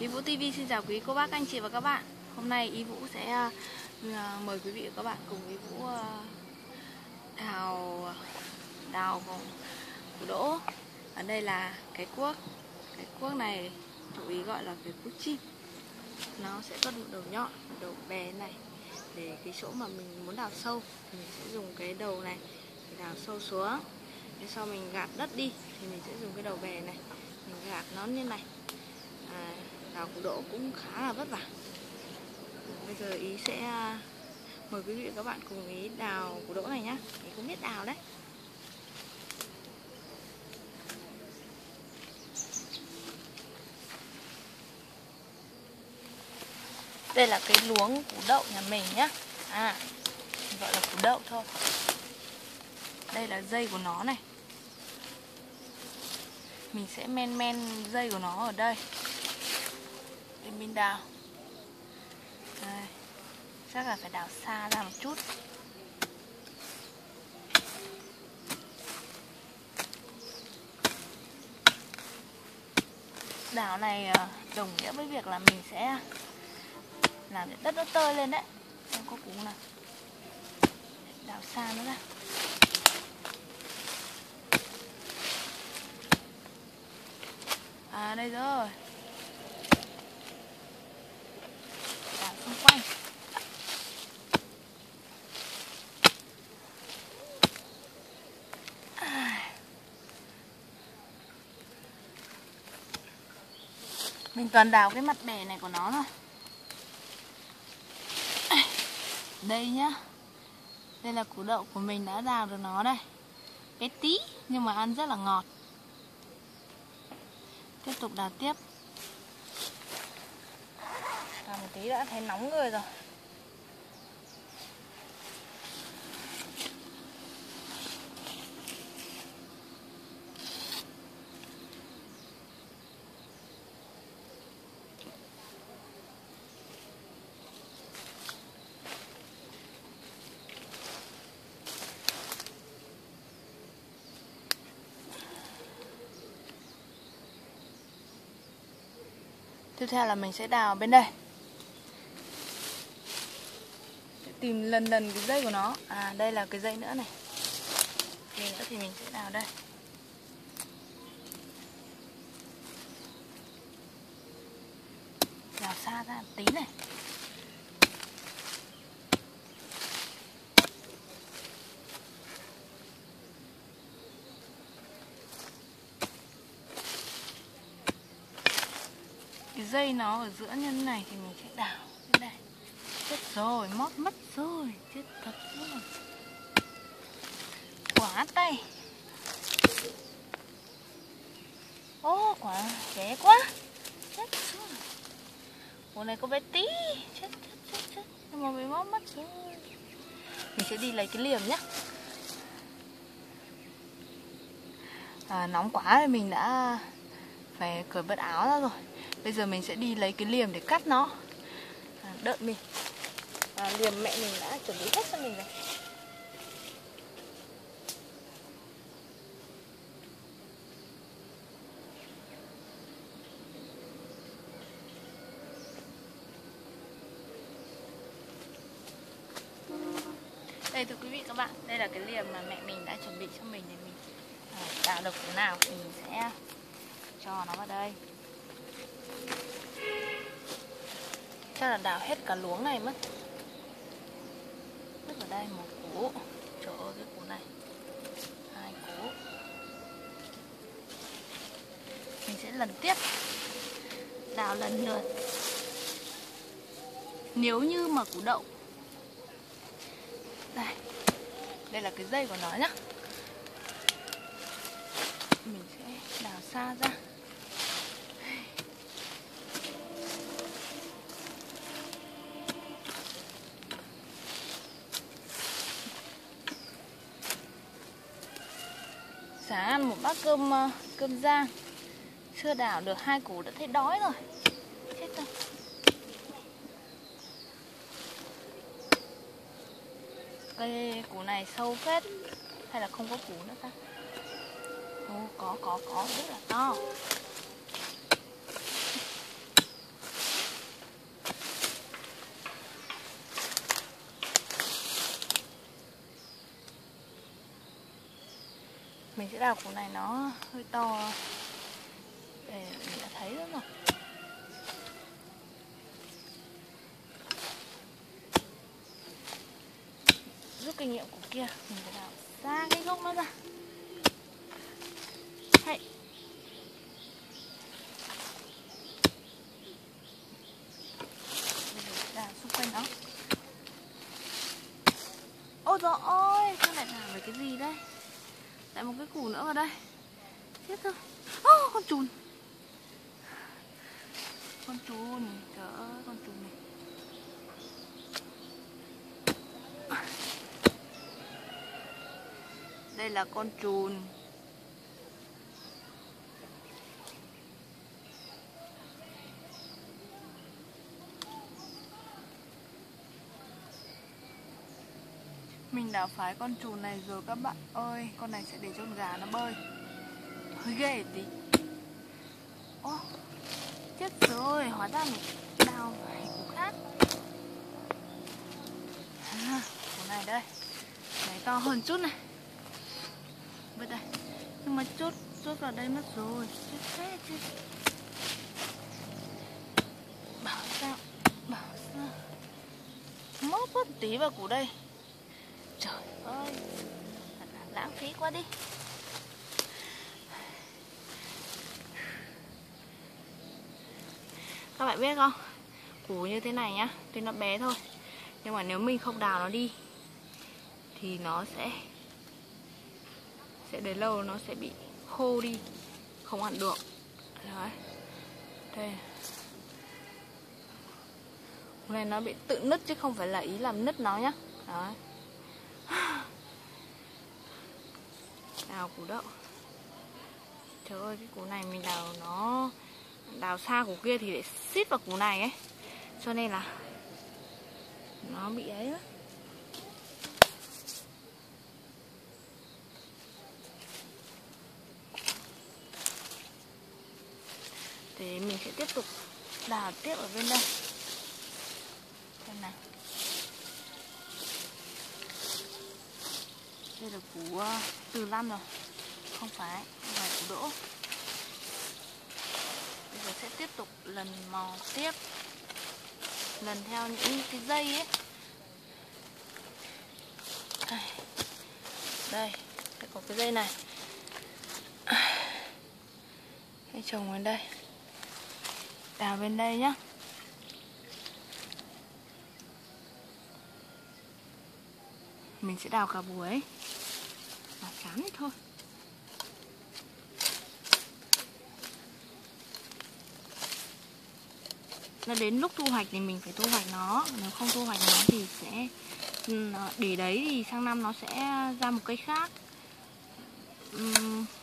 Ý Vũ TV xin chào quý cô bác anh chị và các bạn. Hôm nay Ý Vũ sẽ ờ, mời quý vị và các bạn cùng Ý Vũ ờ, đào đào củ đỗ Ở đây là cái cuốc. Cái cuốc này chủ ý gọi là cái cuốc chim. Nó sẽ có một đầu nhọn, một đầu bé này. Để cái chỗ mà mình muốn đào sâu Thì mình sẽ dùng cái đầu này để đào sâu xuống. Thế sau mình gạt đất đi Thì mình sẽ dùng cái đầu bè này. Mình gạt nó như này. À, đào củ đỗ cũng khá là vất vả. Bây giờ ý sẽ à, mời quý vị và các bạn cùng ý đào củ đỗ này nhá. Ý cũng biết đào đấy. Đây là cái luống củ đậu nhà mình nhá. À gọi là củ đậu thôi. Đây là dây của nó này. Mình sẽ men men dây của nó ở đây mình đào đây. chắc là phải đào xa ra một chút. Đào này ờ, đồng nghĩa với việc là mình sẽ làm để đất nó tơi lên đấy. Em có cú nào. Đào xa nữa ra. À đây rồi. Đảo mình toàn đào cái mặt bè này của nó thôi. Đây nhá. Đây là củ đậu của mình đã đào được nó đây. Bé tí, nhưng mà ăn rất là ngọt. Tiếp tục đào tiếp. Làm một tí đã, thấy nóng người rồi. Tiếp theo là mình sẽ đào bên đây. Tìm lần lần cái dây của nó. À đây là cái dây nữa này. Dây nữa thì mình sẽ đào đây. Đào xa ra tí này. Cái dây nó ở giữa như này thì mình sẽ đào chết rồi mót mất rồi chết thật luôn. Quá tay. Ô quả dễ quá. Chết rồi. Bộ này có bé tí. Chết chết chết chết. Nhưng mà bị mót mất rồi. Mình sẽ đi lấy cái liềm nhá. À, nóng quá thì mình đã phải cởi bớt áo ra rồi. Bây giờ mình sẽ đi lấy cái liềm để cắt nó. À, Đợi mình à, Liềm mẹ mình đã chuẩn bị hết cho mình rồi. Đây thưa quý vị các bạn Đây là cái liềm mà mẹ mình đã chuẩn bị cho mình để mình à, tạo đào được thế nào thì mình sẽ cho nó vào đây. Chắc là đào hết cả luống này mất đây, một củ. Trời ơi, cái củ này. Hai củ. Mình sẽ lần tiếp. Đào lần lượt. Nếu như mà củ đậu. Đây. Đây là cái dây của nó nhá. Mình sẽ đào xa ra. Sáng ăn một bát cơm uh, cơm rang chưa đảo được hai củ đã thấy đói rồi. Chết rồi cây củ này sâu phết. Hay là không có củ nữa ta? Ồ, có có có. Rất là to. Sẽ đào củ này nó hơi to để mình đã thấy rồi. Rút kinh nghiệm của kia, mình phải đào xa cái gốc nó ra. Hay đào xung quanh nó ôi trời ơi sao lại đào về cái gì đây lại một cái củ nữa vào đây. Chết thôi. Oh, con chùn. Con chùn trời ơi con chùn này. Đây là con chùn. Mình đã phái con trùn này rồi các bạn ơi. Con này sẽ để cho con gà nó bơi. Hơi ghê tí. Ô Chết rồi Hóa ra mình đào phải củ khác. À, Củ này đây. Này to hơn chút này. Bên đây. Nhưng mà chốt chốt vào đây mất rồi. Chết thế chứ Bảo sao Bảo sao. Móc mất tí vào củ đây. Trời ơi lãng phí quá đi. Các bạn biết không? Củ như thế này nhá, Tuy nó bé thôi, Nhưng mà nếu mình không đào nó đi, Thì nó sẽ Sẽ đến lâu nó sẽ bị khô đi, Không ăn được. Đấy. Đây. Này nó bị tự nứt chứ không phải là ý làm nứt nó nhá. Đấy. Đào củ đậu. Trời ơi, cái củ này mình đào nó, đào xa củ kia thì để xít vào củ này ấy. Cho nên là nó bị ấy đó. thì mình sẽ tiếp tục đào tiếp ở bên đây. Xem này. Đây là củ uh, từ lăn rồi. Không phải không phải củ đỗ. Bây giờ sẽ tiếp tục lần mò tiếp. Lần theo những cái dây ấy. Đây, đây sẽ có cái dây này. Hãy trồng bên đây. Đào bên đây nhá. Mình sẽ đào cả buổi sẵn thôi. Nó đến lúc thu hoạch thì mình phải thu hoạch nó. Nếu không thu hoạch nó thì sẽ ừ, để đấy thì sang năm nó sẽ ra một cây khác. Ừ,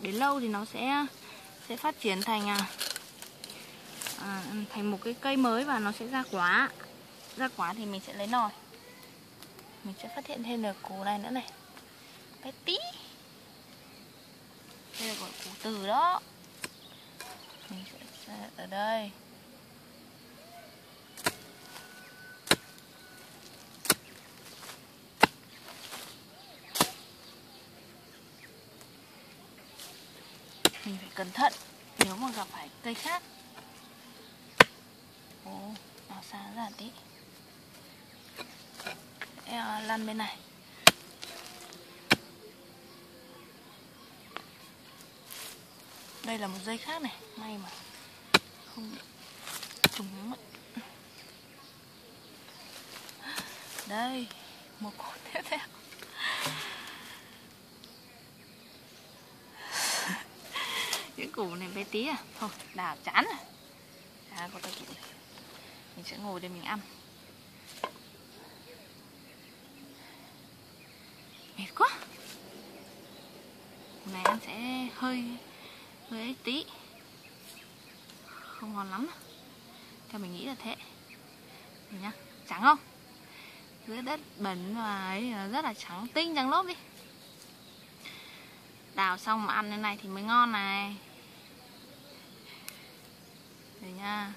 đến lâu thì nó sẽ sẽ phát triển thành à, à, thành một cái cây mới và nó sẽ ra quả. Ra quả thì mình sẽ lấy nồi. mình sẽ phát hiện thêm được củ này nữa này. Cái tí đây là gọi củ từ đó. Mình sẽ ở đây. Mình phải cẩn thận, nếu mà gặp phải cây khác. Ồ, nó xa ra tí. À, lăn bên này. Đây là một dây khác này. May mà. Không trùng trúng mất đây, một con tiếp theo. Những củ này bé tí à? Thôi đào chán rồi à có cái củ này. Mình sẽ ngồi đây mình ăn. Mệt quá. Hôm nay ăn sẽ hơi với tí. Không ngon lắm theo mình nghĩ là thế. Nhìn nhá. Trắng không? Dưới đất bẩn và ấy rất là trắng. Tinh trắng lốp đi. Đào xong mà ăn như này thì mới ngon này. Đấy nha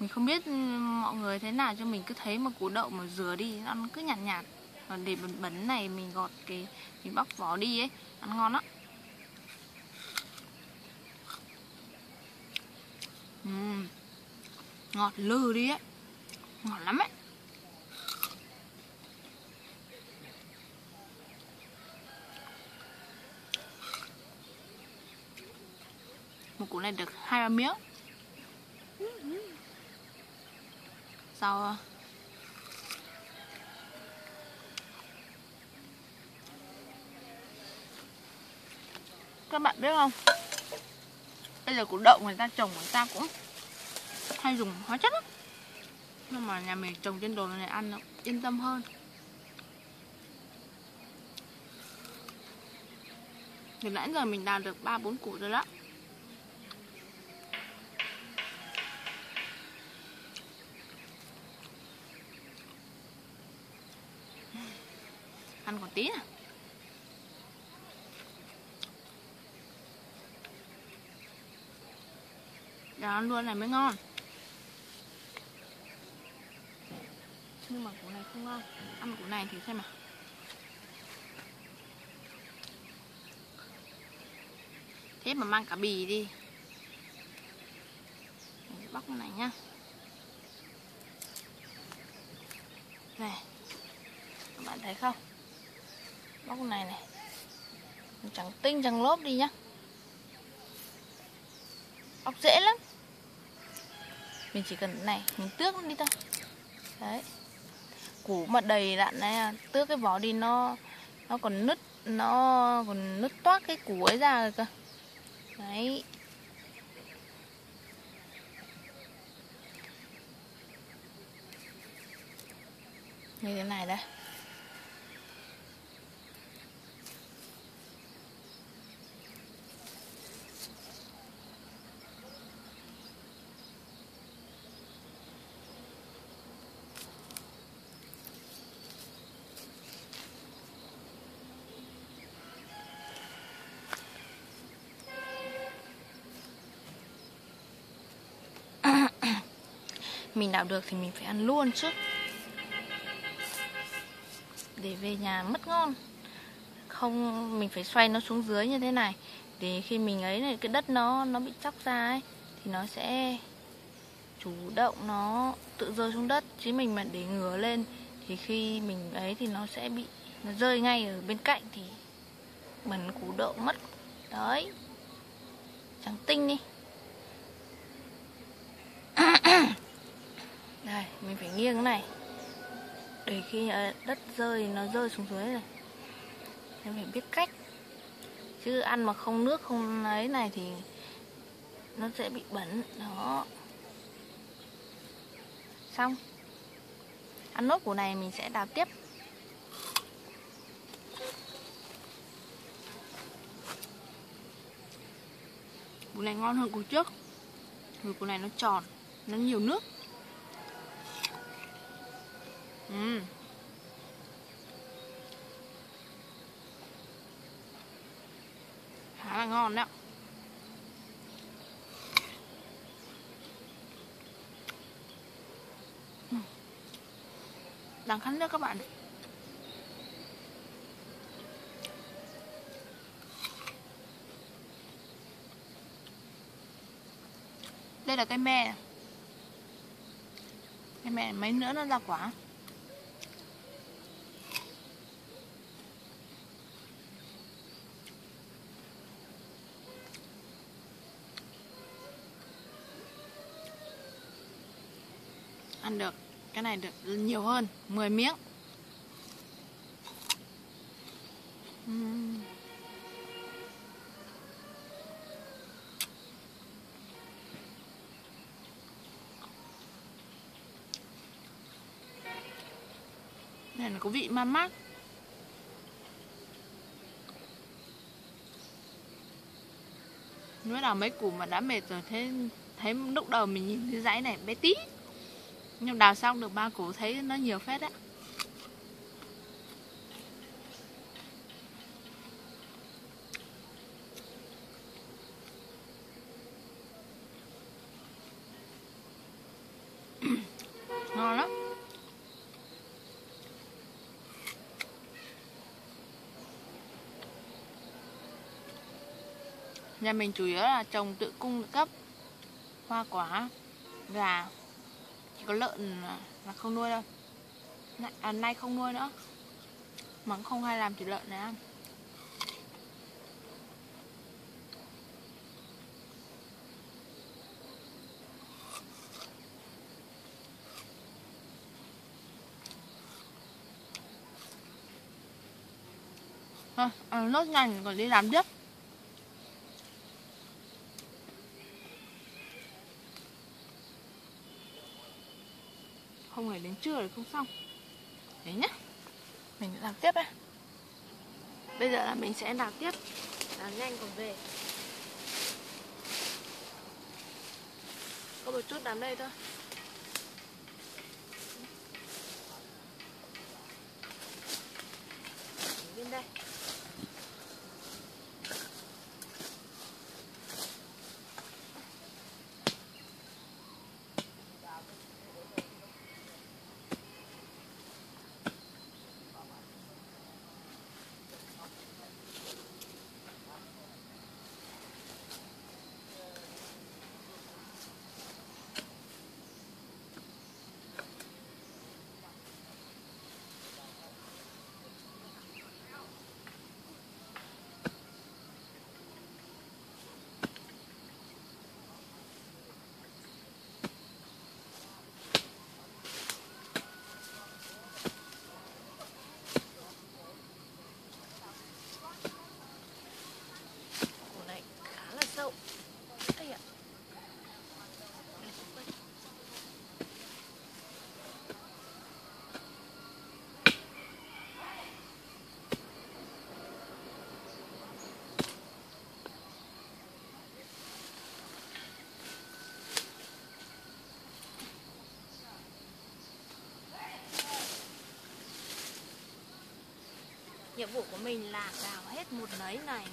mình không biết mọi người thế nào cho mình cứ thấy một củ đậu mà rửa đi, ăn cứ nhạt nhạt. Còn để bẩn bẩn này mình gọt cái, mình bóc vỏ đi ấy, ăn ngon lắm. Uhm. ngọt lừ đi ấy. Ngọt lắm ấy. Một củ này được hai ba miếng. Sau ờ? các bạn biết không? Bây giờ củ đậu người ta trồng người ta cũng hay dùng hóa chất lắm. Nhưng mà nhà mình trồng trên đồ này ăn nó yên tâm hơn. Từ nãy giờ mình đào được ba bốn củ rồi đó. Ăn còn tí à? Để ăn luôn này mới ngon. Nhưng mà củ này không ngon. Ăn củ này thì xem nào. Thế mà mang cả bì đi. Mình bóc cái này nhá. Này, Các bạn thấy không? Bóc cái này này. Chẳng tinh chẳng lốp đi nhá. Bóc dễ lắm. Mình chỉ cần này Mình tước nó đi thôi. Đấy. Củ mà đầy đạn này à, Tước cái vỏ đi nó Nó còn nứt Nó còn nứt toát cái củ ấy ra rồi cơ. Đấy. Như thế này đây. Mình đào được thì mình phải ăn luôn trước để về nhà mất ngon. Không, mình phải xoay nó xuống dưới như thế này. Để khi mình ấy này, cái đất nó nó bị chóc ra ấy, thì nó sẽ chủ động nó tự rơi xuống đất. Chứ mình mà để ngửa lên, thì khi mình ấy thì nó sẽ bị, nó rơi ngay ở bên cạnh thì bẩn củ đậu mất. Đấy. Trắng tinh đi. đây mình phải nghiêng cái này. Để khi à, đất rơi, nó rơi xuống dưới này. Nên phải biết cách. Chứ ăn mà không nước, không lấy này thì nó sẽ bị bẩn. Đó. Xong. Ăn nốt củ này, mình sẽ đào tiếp. Củ này ngon hơn củ trước. Vì củ này nó tròn, nó nhiều nước uhm. khá là ngon đó ừ. đang khăn nước các bạn đây là cây me. Cây me mấy nữa nó ra quả? Ăn được. Cái này được nhiều hơn. 10 miếng. Uhm. này là có vị man mát nói là mấy củ mà đã mệt rồi, thế, thấy lúc đầu mình nhìn cái dãy này bé tí nhưng đào xong được ba củ thấy nó nhiều phết á. Ngon lắm. Nhà mình chủ yếu là trồng tự cung cấp, hoa quả, gà. Chỉ có lợn là không nuôi đâu. À, Nay không nuôi nữa. Mà không hay làm thịt lợn này ăn. À, à, nốt nhanh còn đi làm tiếp. Không phải đến trưa rồi không xong. Đấy nhá. Mình làm tiếp đây. Bây giờ là mình sẽ làm tiếp. Làm nhanh còn về. Có một chút làm đây thôi. Bên đây Củ này khá là sâu Ây ạ Nhiệm vụ của mình là đào hết một nấy này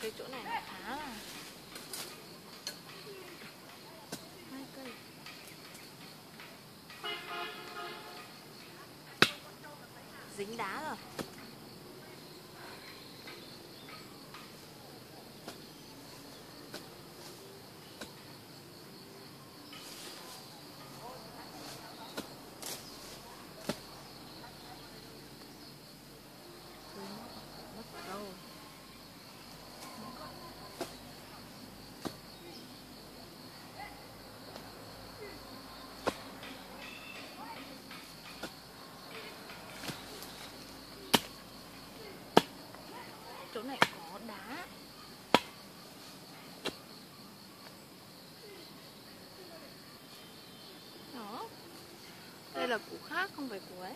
cái chỗ này nó khá là hai cây dính đá rồi mất đâu chỗ này có đá. Đó. Đây là củ khác không phải củ ấy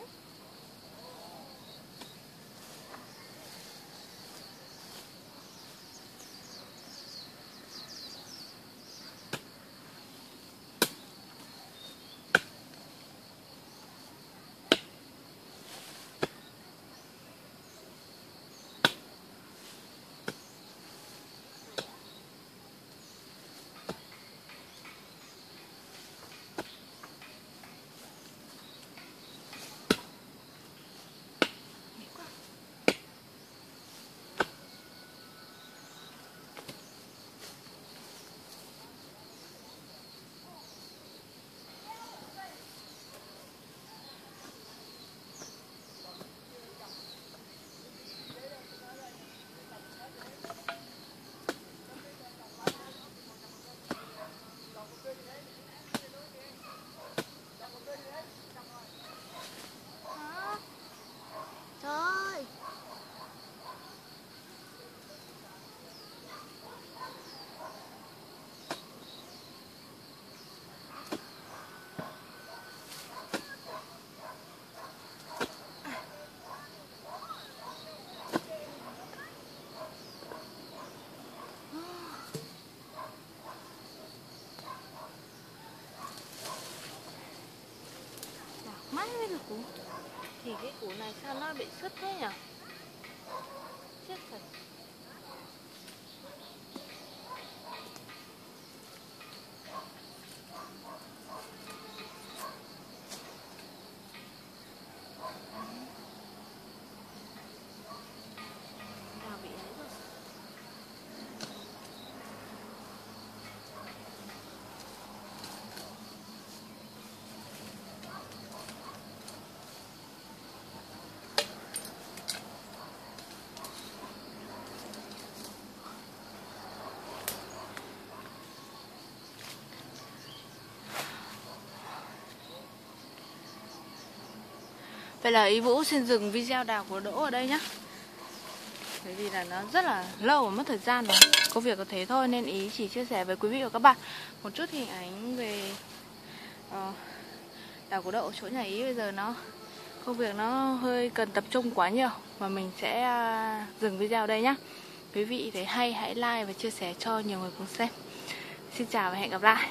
Nhẹ quá. Hả? Trời ơi Đảo mãi mới được củ. Thì cái củ này sao nó bị sứt thế nhỉ Chết thật. Bây giờ Ý Vũ xin dừng video đào của Đỗ ở đây nhá. Bởi vì là nó rất là lâu và mất thời gian rồi Công việc có thế thôi nên Ý chỉ chia sẻ với quý vị và các bạn Một chút hình ảnh về uh, đào của Đỗ chỗ nhà Ý bây giờ nó Công việc nó hơi cần tập trung quá nhiều Và mình sẽ uh, dừng video ở đây nhá. Quý vị thấy hay hãy like và chia sẻ cho nhiều người cùng xem. Xin chào và hẹn gặp lại.